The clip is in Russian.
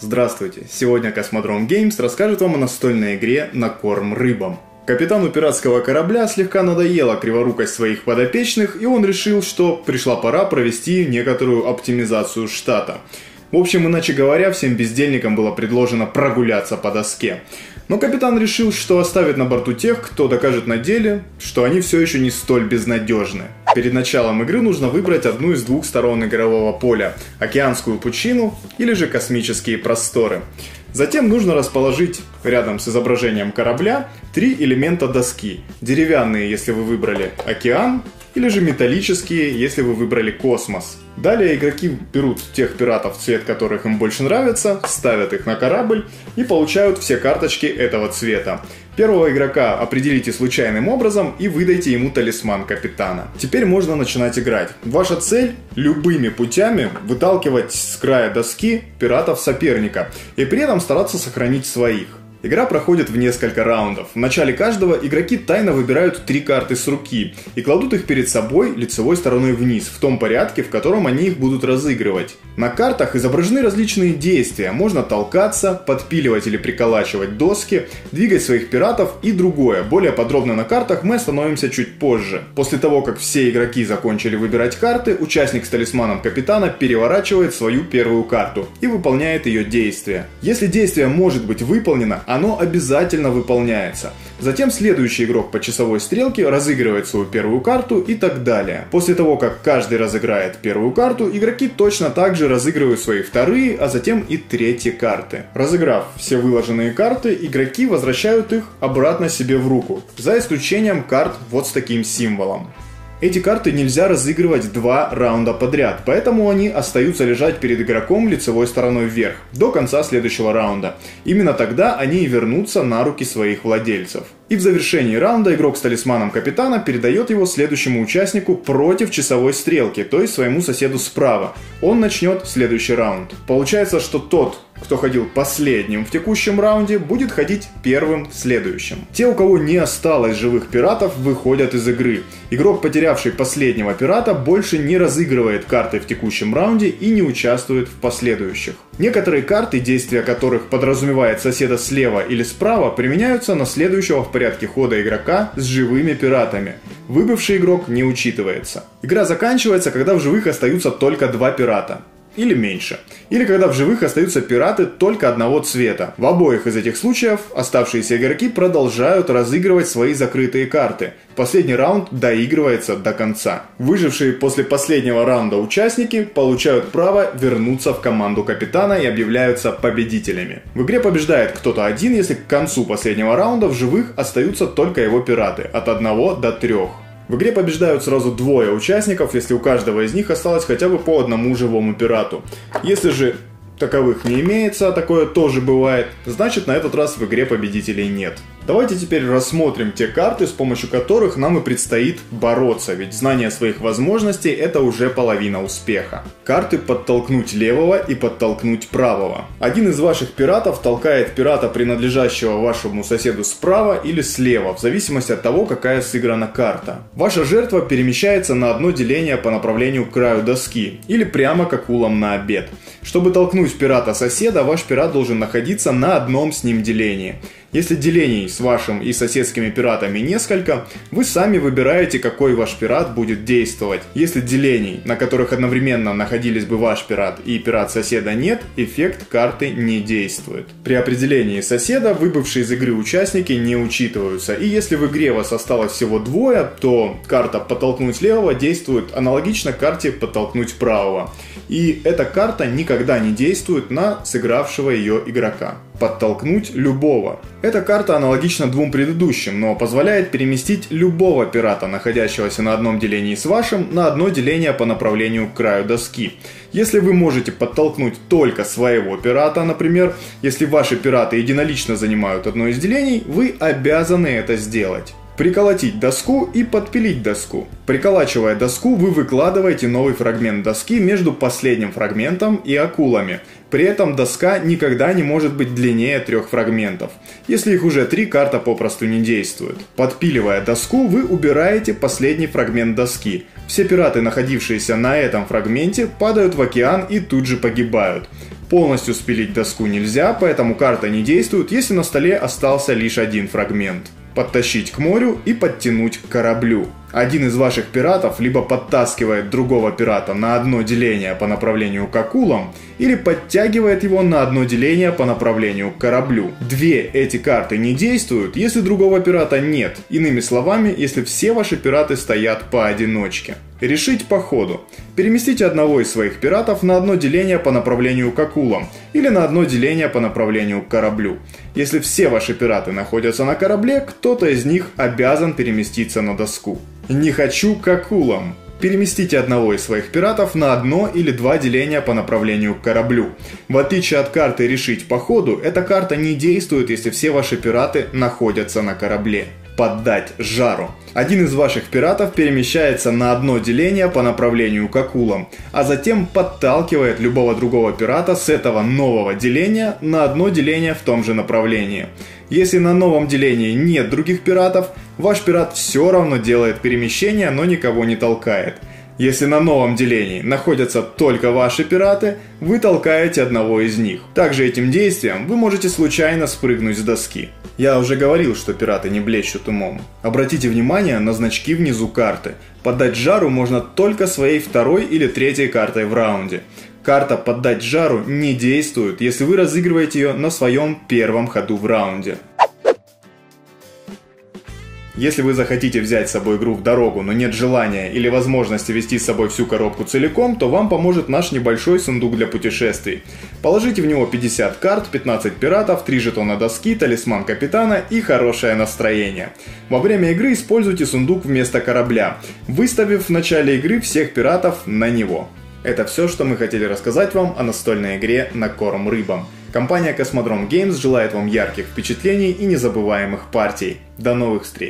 Здравствуйте! Сегодня Космодром Games расскажет вам о настольной игре на корм рыбам. Капитану пиратского корабля слегка надоела криворукость своих подопечных, и он решил, что пришла пора провести некоторую оптимизацию штата. В общем, иначе говоря, всем бездельникам было предложено прогуляться по доске. Но капитан решил, что оставит на борту тех, кто докажет на деле, что они все еще не столь безнадежны. Перед началом игры нужно выбрать одну из двух сторон игрового поля – океанскую пучину или же космические просторы. Затем нужно расположить рядом с изображением корабля три элемента доски. Деревянные, если вы выбрали океан, или же металлические, если вы выбрали космос. Далее игроки берут тех пиратов, цвет которых им больше нравится, ставят их на корабль и получают все карточки этого цвета. Первого игрока определите случайным образом и выдайте ему талисман капитана. Теперь можно начинать играть. Ваша цель любыми путями выталкивать с края доски пиратов соперника и при этом стараться сохранить своих. Игра проходит в несколько раундов. В начале каждого игроки тайно выбирают три карты с руки и кладут их перед собой лицевой стороной вниз, в том порядке, в котором они их будут разыгрывать. На картах изображены различные действия. Можно толкаться, подпиливать или приколачивать доски, двигать своих пиратов и другое. Более подробно на картах мы остановимся чуть позже. После того, как все игроки закончили выбирать карты, участник с талисманом капитана переворачивает свою первую карту и выполняет ее действие. Если действие может быть выполнено, оно обязательно выполняется. Затем следующий игрок по часовой стрелке разыгрывает свою первую карту и так далее. После того, как каждый разыграет первую карту, игроки точно так же разыгрывают свои вторые, а затем и третьи карты. Разыграв все выложенные карты, игроки возвращают их обратно себе в руку, за исключением карт вот с таким символом. Эти карты нельзя разыгрывать два раунда подряд, поэтому они остаются лежать перед игроком лицевой стороной вверх, до конца следующего раунда. Именно тогда они и вернутся на руки своих владельцев. И в завершении раунда игрок с талисманом капитана передает его следующему участнику против часовой стрелки, то есть своему соседу справа. Он начнет следующий раунд. Получается, что тот, кто ходил последним в текущем раунде, будет ходить первым в следующем. Те, у кого не осталось живых пиратов, выходят из игры. Игрок, потерявший последнего пирата, больше не разыгрывает карты в текущем раунде и не участвует в последующих. Некоторые карты, действия которых подразумевает соседа слева или справа, применяются на следующего в порядке хода игрока с живыми пиратами. Выбывший игрок не учитывается. Игра заканчивается, когда в живых остаются только два пирата или меньше. Или когда в живых остаются пираты только одного цвета. В обоих из этих случаев оставшиеся игроки продолжают разыгрывать свои закрытые карты. Последний раунд доигрывается до конца. Выжившие после последнего раунда участники получают право вернуться в команду капитана и объявляются победителями. В игре побеждает кто-то один, если к концу последнего раунда в живых остаются только его пираты от 1 до 3. В игре побеждают сразу двое участников, если у каждого из них осталось хотя бы по одному живому пирату. Если же таковых не имеется, а такое тоже бывает, значит на этот раз в игре победителей нет. Давайте теперь рассмотрим те карты, с помощью которых нам и предстоит бороться, ведь знание своих возможностей это уже половина успеха. Карты подтолкнуть левого и подтолкнуть правого. Один из ваших пиратов толкает пирата, принадлежащего вашему соседу справа или слева, в зависимости от того, какая сыграна карта. Ваша жертва перемещается на одно деление по направлению к краю доски, или прямо к акулам на обед. Чтобы толкнуть пирата соседа, ваш пират должен находиться на одном с ним делении. Если делений с вашим и соседскими пиратами несколько, вы сами выбираете, какой ваш пират будет действовать. Если делений, на которых одновременно находились бы ваш пират и пират соседа нет, эффект карты не действует. При определении соседа выбывшие из игры участники не учитываются. И если в игре вас осталось всего двое, то карта «Подтолкнуть левого» действует аналогично карте «Подтолкнуть правого». И эта карта никогда не действует на сыгравшего ее игрока подтолкнуть любого. Эта карта аналогична двум предыдущим, но позволяет переместить любого пирата, находящегося на одном делении с вашим, на одно деление по направлению к краю доски. Если вы можете подтолкнуть только своего пирата, например, если ваши пираты единолично занимают одно из делений, вы обязаны это сделать приколотить доску и подпилить доску. Приколачивая доску, вы выкладываете новый фрагмент доски между последним фрагментом и акулами. При этом доска никогда не может быть длиннее трех фрагментов. Если их уже три, карта попросту не действует. Подпиливая доску, вы убираете последний фрагмент доски. Все пираты, находившиеся на этом фрагменте, падают в океан и тут же погибают. Полностью спилить доску нельзя, поэтому карта не действует, если на столе остался лишь один фрагмент. Подтащить к морю и подтянуть к кораблю. Один из ваших пиратов либо подтаскивает другого пирата на одно деление по направлению к акулам, или подтягивает его на одно деление по направлению к кораблю. Две эти карты не действуют, если другого пирата нет. Иными словами, если все ваши пираты стоят поодиночке. Решить по ходу. Переместите одного из своих пиратов на одно деление по направлению к акулам или на одно деление по направлению к кораблю. Если все ваши пираты находятся на корабле, кто-то из них обязан переместиться на доску. Не хочу к акулам. Переместите одного из своих пиратов на одно или два деления по направлению к кораблю. В отличие от карты «Решить по ходу», эта карта не действует, если все ваши пираты находятся на корабле. Поддать жару. Один из ваших пиратов перемещается на одно деление по направлению к акулам, а затем подталкивает любого другого пирата с этого нового деления на одно деление в том же направлении. Если на новом делении нет других пиратов, ваш пират все равно делает перемещение, но никого не толкает. Если на новом делении находятся только ваши пираты, вы толкаете одного из них. Также этим действием вы можете случайно спрыгнуть с доски. Я уже говорил, что пираты не блещут умом. Обратите внимание на значки внизу карты. Поддать жару можно только своей второй или третьей картой в раунде. Карта «Поддать жару» не действует, если вы разыгрываете ее на своем первом ходу в раунде. Если вы захотите взять с собой игру в дорогу, но нет желания или возможности вести с собой всю коробку целиком, то вам поможет наш небольшой сундук для путешествий. Положите в него 50 карт, 15 пиратов, 3 жетона доски, талисман капитана и хорошее настроение. Во время игры используйте сундук вместо корабля, выставив в начале игры всех пиратов на него. Это все, что мы хотели рассказать вам о настольной игре на корм рыбам. Компания Космодром Games желает вам ярких впечатлений и незабываемых партий. До новых встреч!